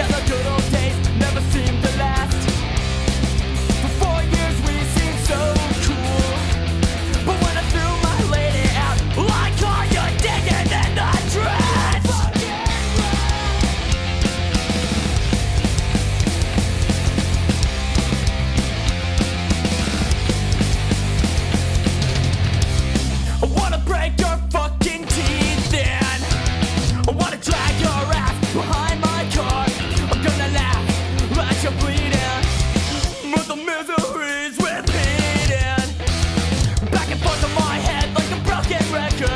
in the back What